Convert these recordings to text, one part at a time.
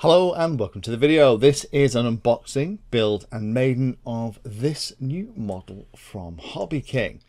Hello and welcome to the video. This is an unboxing, build and maiden of this new model from Hobby King.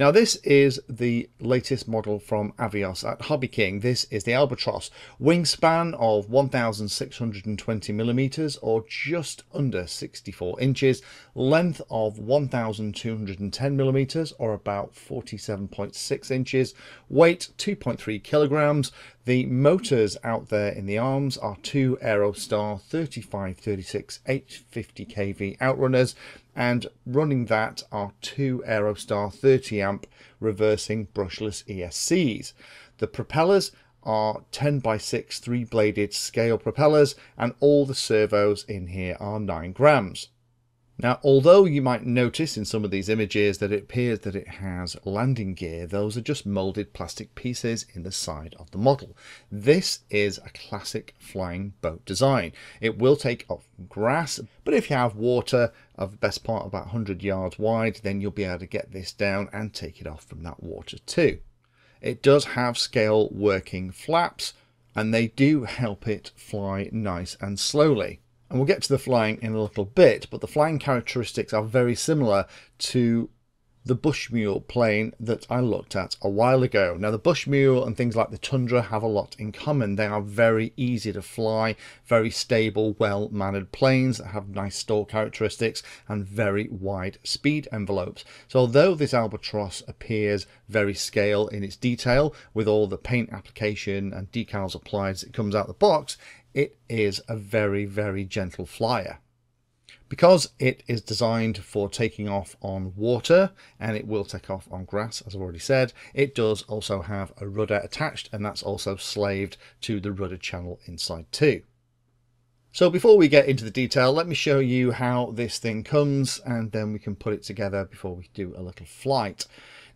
Now this is the latest model from Avios at Hobby King. This is the Albatross, wingspan of 1620 millimeters or just under 64 inches, length of 1210 millimeters or about 47.6 inches, weight 2.3 kilograms. The motors out there in the arms are two Aerostar 3536 850 kV outrunners and running that are two Aerostar 30 amp reversing brushless ESCs. The propellers are 10 by 6 three bladed scale propellers and all the servos in here are 9 grams. Now, although you might notice in some of these images that it appears that it has landing gear, those are just molded plastic pieces in the side of the model. This is a classic flying boat design. It will take off grass, but if you have water of the best part about 100 yards wide, then you'll be able to get this down and take it off from that water too. It does have scale working flaps, and they do help it fly nice and slowly. And we'll get to the flying in a little bit, but the flying characteristics are very similar to the Bushmule plane that I looked at a while ago. Now the Bushmule and things like the Tundra have a lot in common. They are very easy to fly, very stable, well-mannered planes that have nice stall characteristics and very wide speed envelopes. So although this Albatross appears very scale in its detail with all the paint application and decals applied as it comes out the box, it is a very, very gentle flyer. Because it is designed for taking off on water and it will take off on grass, as I've already said, it does also have a rudder attached and that's also slaved to the rudder channel inside too. So before we get into the detail, let me show you how this thing comes and then we can put it together before we do a little flight.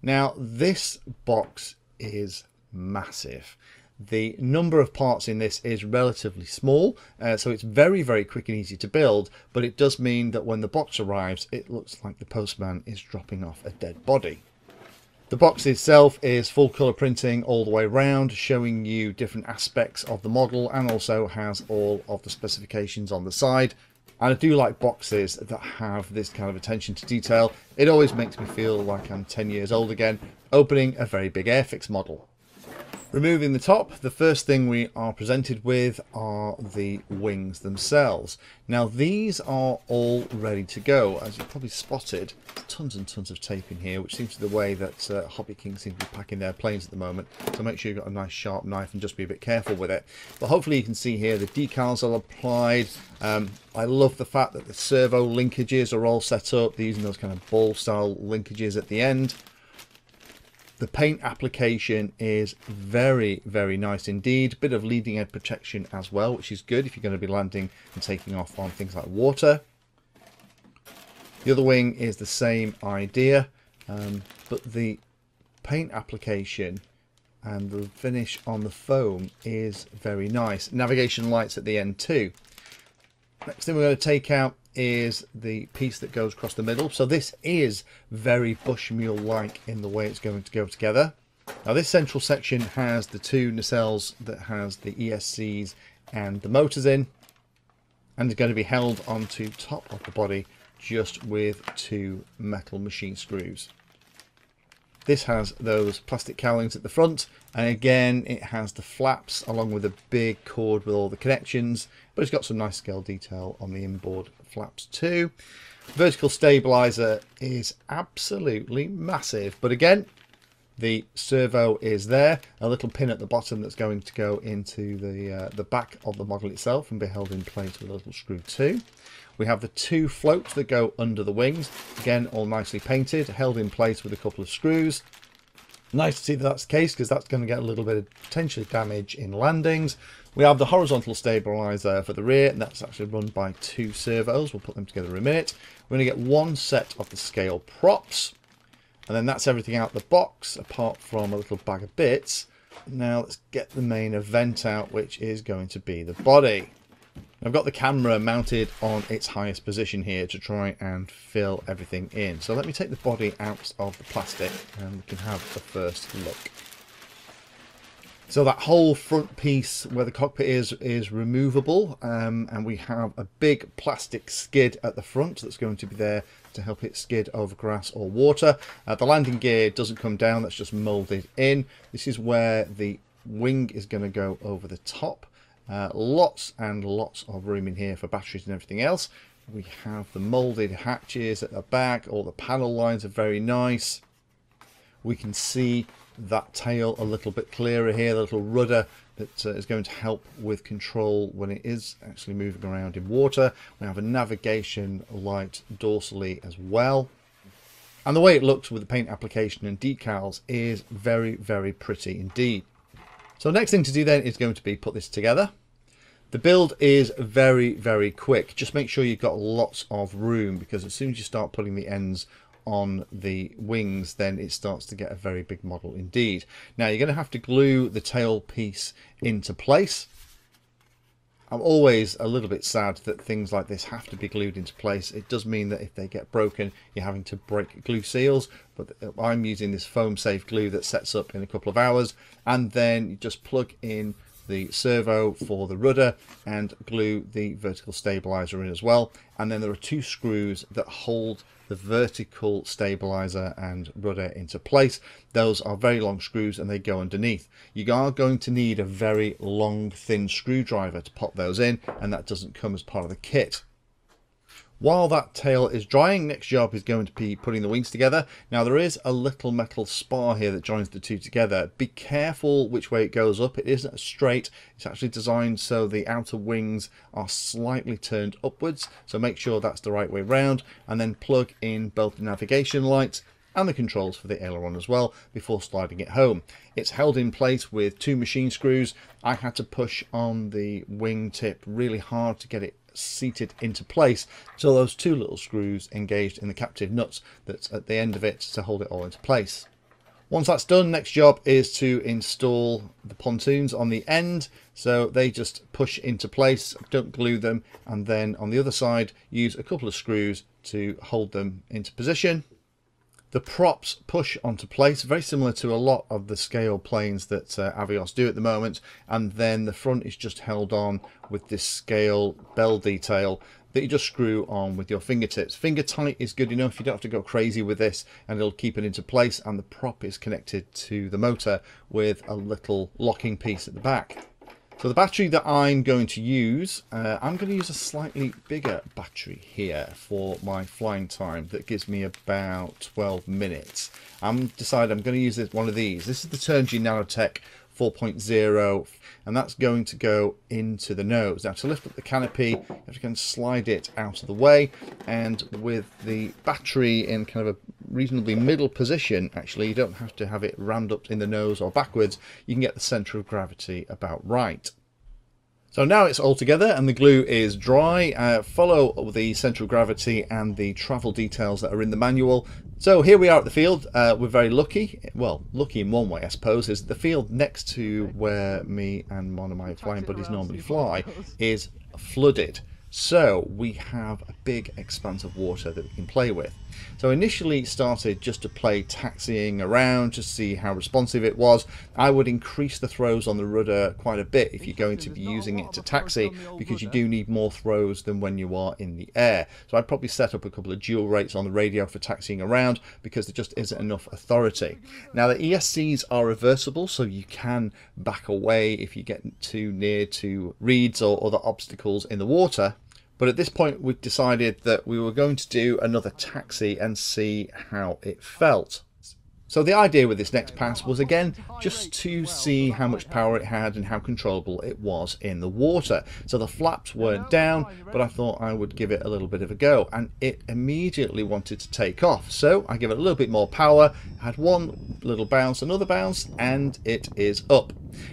Now this box is massive the number of parts in this is relatively small, uh, so it's very, very quick and easy to build, but it does mean that when the box arrives, it looks like the postman is dropping off a dead body. The box itself is full colour printing all the way around, showing you different aspects of the model and also has all of the specifications on the side. And I do like boxes that have this kind of attention to detail. It always makes me feel like I'm 10 years old again, opening a very big Airfix model. Removing the top, the first thing we are presented with are the wings themselves. Now these are all ready to go. As you probably spotted, tons and tons of tape in here, which seems to be the way that uh, Hobby King seem to be packing their planes at the moment. So make sure you've got a nice sharp knife and just be a bit careful with it. But hopefully you can see here the decals are applied. Um, I love the fact that the servo linkages are all set up. They're using those kind of ball style linkages at the end. The paint application is very, very nice indeed. Bit of leading edge protection as well, which is good if you're going to be landing and taking off on things like water. The other wing is the same idea, um, but the paint application and the finish on the foam is very nice. Navigation lights at the end too. Next thing we're going to take out is the piece that goes across the middle. So this is very Bushmule-like in the way it's going to go together. Now this central section has the two nacelles that has the ESCs and the motors in and is going to be held onto top of the body just with two metal machine screws. This has those plastic cowlings at the front and again it has the flaps along with a big cord with all the connections but it's got some nice scale detail on the inboard flaps too. Vertical stabilizer is absolutely massive but again the servo is there. A little pin at the bottom that's going to go into the uh, the back of the model itself and be held in place with a little screw too. We have the two floats that go under the wings. Again all nicely painted held in place with a couple of screws. Nice to see that that's the case because that's going to get a little bit of potentially damage in landings. We have the horizontal stabilizer for the rear and that's actually run by two servos. We'll put them together in a minute. We're going to get one set of the scale props and then that's everything out the box, apart from a little bag of bits. Now let's get the main event out, which is going to be the body. I've got the camera mounted on its highest position here to try and fill everything in. So let me take the body out of the plastic and we can have a first look. So that whole front piece where the cockpit is is removable um, and we have a big plastic skid at the front that's going to be there to help it skid over grass or water. Uh, the landing gear doesn't come down, that's just moulded in. This is where the wing is going to go over the top. Uh, lots and lots of room in here for batteries and everything else. We have the moulded hatches at the back, all the panel lines are very nice. We can see that tail a little bit clearer here, the little rudder that uh, is going to help with control when it is actually moving around in water. We have a navigation light dorsally as well. And the way it looks with the paint application and decals is very, very pretty indeed. So next thing to do then is going to be put this together. The build is very, very quick. Just make sure you've got lots of room because as soon as you start putting the ends on the wings, then it starts to get a very big model indeed. Now you're going to have to glue the tail piece into place. I'm always a little bit sad that things like this have to be glued into place. It does mean that if they get broken, you're having to break glue seals, but I'm using this foam safe glue that sets up in a couple of hours, and then you just plug in the servo for the rudder and glue the vertical stabilizer in as well. And then there are two screws that hold the vertical stabilizer and rudder into place. Those are very long screws and they go underneath. You are going to need a very long thin screwdriver to pop those in and that doesn't come as part of the kit. While that tail is drying, next job is going to be putting the wings together. Now there is a little metal spar here that joins the two together. Be careful which way it goes up. It isn't straight. It's actually designed so the outer wings are slightly turned upwards. So make sure that's the right way round and then plug in both the navigation lights and the controls for the aileron as well before sliding it home. It's held in place with two machine screws. I had to push on the wing tip really hard to get it seated into place so those two little screws engaged in the captive nuts that's at the end of it to hold it all into place. Once that's done, next job is to install the pontoons on the end. So they just push into place, don't glue them, and then on the other side, use a couple of screws to hold them into position. The props push onto place, very similar to a lot of the scale planes that uh, Avios do at the moment. And then the front is just held on with this scale bell detail that you just screw on with your fingertips. Finger tight is good enough. You don't have to go crazy with this and it'll keep it into place. And the prop is connected to the motor with a little locking piece at the back. So the battery that I'm going to use, uh, I'm going to use a slightly bigger battery here for my flying time that gives me about 12 minutes. I'm decided I'm going to use one of these. This is the Turnigy Nanotech 4.0 and that's going to go into the nose. Now to lift up the canopy if you have to kind of slide it out of the way and with the battery in kind of a reasonably middle position actually you don't have to have it rammed up in the nose or backwards you can get the centre of gravity about right. So now it's all together and the glue is dry. Uh, follow the central gravity and the travel details that are in the manual. So here we are at the field. Uh, we're very lucky. Well, lucky in one way, I suppose, is the field next to where me and one of my flying buddies normally fly is flooded. So we have a big expanse of water that we can play with. So initially started just to play taxiing around to see how responsive it was. I would increase the throws on the rudder quite a bit if you're going to be using it to taxi because you do need more throws than when you are in the air. So I'd probably set up a couple of dual rates on the radio for taxiing around because there just isn't enough authority. Now the ESCs are reversible so you can back away if you get too near to reeds or other obstacles in the water but at this point, we decided that we were going to do another taxi and see how it felt. So the idea with this next pass was again just to see how much power it had and how controllable it was in the water. So the flaps weren't down, but I thought I would give it a little bit of a go and it immediately wanted to take off. So I give it a little bit more power, had one little bounce, another bounce, and it is up.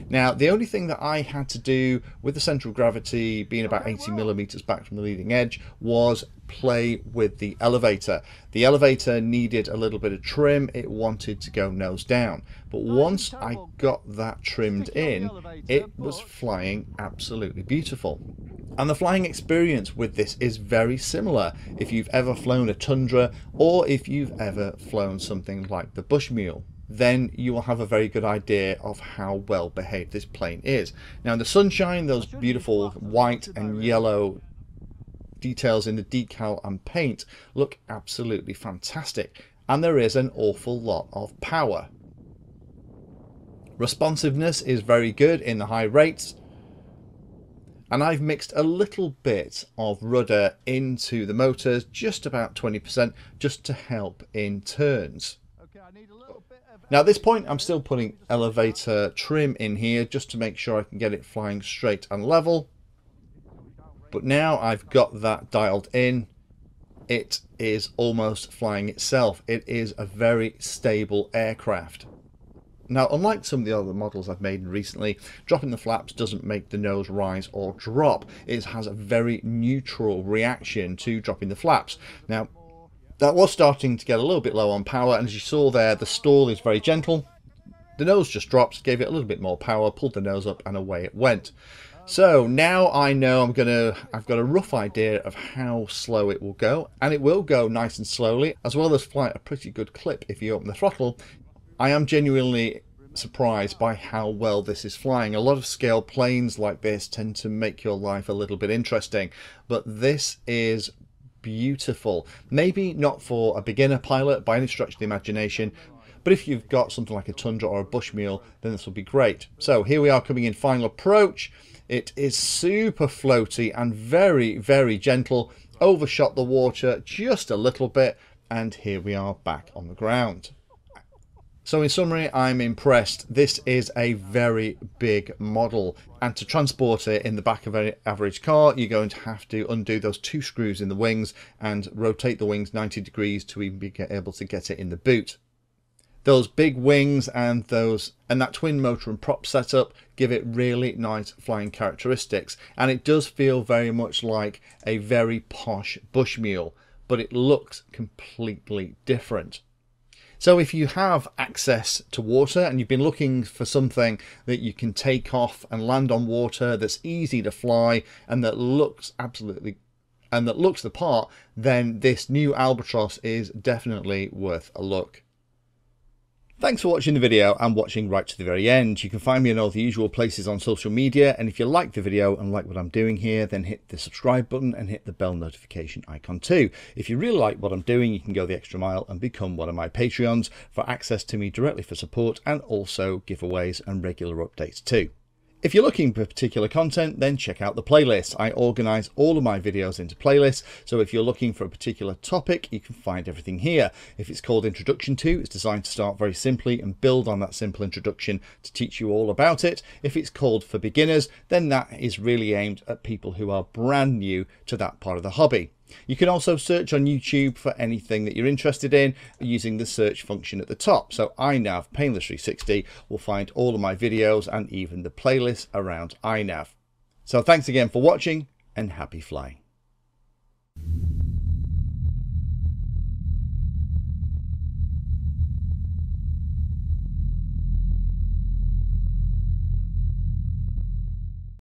Now, the only thing that I had to do with the central gravity being about 80 millimeters back from the leading edge was play with the elevator. The elevator needed a little bit of trim. It wanted to go nose down. But once I got that trimmed in, it was flying absolutely beautiful. And the flying experience with this is very similar if you've ever flown a Tundra or if you've ever flown something like the Bushmule. then you will have a very good idea of how well behaved this plane is. Now in the sunshine, those beautiful white and yellow details in the decal and paint look absolutely fantastic and there is an awful lot of power. Responsiveness is very good in the high rates and I've mixed a little bit of rudder into the motors, just about 20%, just to help in turns. Now at this point I'm still putting elevator trim in here just to make sure I can get it flying straight and level. But now I've got that dialed in, it is almost flying itself. It is a very stable aircraft. Now, unlike some of the other models I've made recently, dropping the flaps doesn't make the nose rise or drop. It has a very neutral reaction to dropping the flaps. Now, that was starting to get a little bit low on power, and as you saw there, the stall is very gentle. The nose just drops, gave it a little bit more power, pulled the nose up, and away it went. So now I know I'm gonna, I've got a rough idea of how slow it will go, and it will go nice and slowly, as well as fly a pretty good clip if you open the throttle. I am genuinely surprised by how well this is flying. A lot of scale planes like this tend to make your life a little bit interesting, but this is beautiful. Maybe not for a beginner pilot by any stretch of the imagination, but if you've got something like a Tundra or a Bushmule, then this will be great. So here we are coming in final approach. It is super floaty and very, very gentle. Overshot the water just a little bit. And here we are back on the ground. So in summary, I'm impressed. This is a very big model. And to transport it in the back of an average car, you're going to have to undo those two screws in the wings and rotate the wings 90 degrees to even be able to get it in the boot those big wings and those and that twin motor and prop setup give it really nice flying characteristics. And it does feel very much like a very posh bushmule but it looks completely different. So if you have access to water and you've been looking for something that you can take off and land on water that's easy to fly and that looks absolutely and that looks the part then this new albatross is definitely worth a look Thanks for watching the video and watching right to the very end. You can find me in all the usual places on social media and if you like the video and like what I'm doing here then hit the subscribe button and hit the bell notification icon too. If you really like what I'm doing you can go the extra mile and become one of my Patreons for access to me directly for support and also giveaways and regular updates too. If you're looking for particular content, then check out the playlist. I organize all of my videos into playlists, so if you're looking for a particular topic, you can find everything here. If it's called Introduction to, it's designed to start very simply and build on that simple introduction to teach you all about it. If it's called For Beginners, then that is really aimed at people who are brand new to that part of the hobby. You can also search on YouTube for anything that you're interested in using the search function at the top. So iNav Painless 360 will find all of my videos and even the playlist around iNav. So thanks again for watching and happy flying.